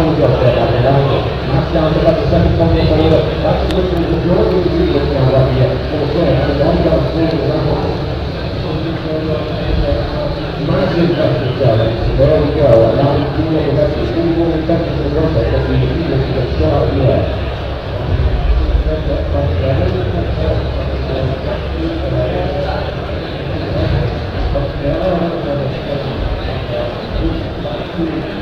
tahun dia ada dalam dalam masih dalam sebab sesuatu komen kami tu yang berjuang diri kita yang ada dia mungkin ada orang yang berjuang masih tak berjalan. sebab dia orang yang dia yang tak sesuatu yang tak sesuatu yang tak Thank you.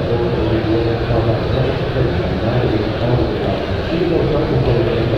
Thank you.